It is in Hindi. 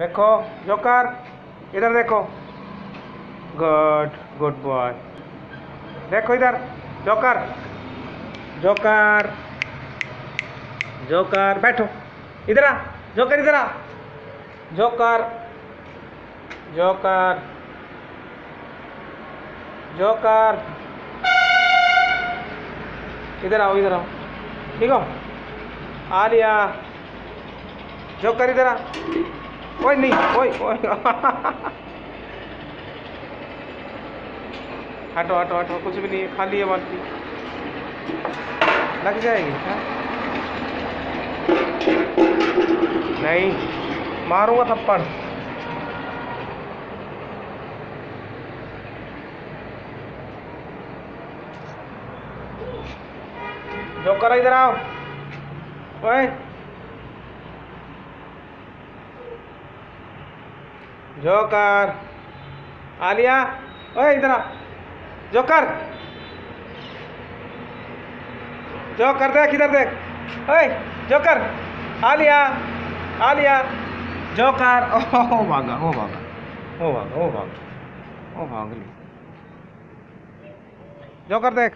देखो, जोकर, इधर देखो। गुड गुड बॉय देखो इधर, जोकर। जोकर जोकर, बैठो। इधर आ, जोकर, इधर आ। Joker joker joker. इधर आओ इधर आओ। ठीक हो? आ लिया। जोकर, इधर आ। ओए नहीं, ओए ओए। हटो हटो हटो, कुछ भी नहीं, खाली है बाल्टी लग जाएगी हाँ? नहीं, मारूँगा थप्पड़। जोकर इधर आओ। ओए। जोकर। आलिया, ओए इधर जोकर। जोकर देख, इधर देख। ओए, जोकर। आलिया आलिया। जोकर। ओ भागा ओ भागा। ओ भागा ओ भागा। ओ भाग ली। जोकर देख।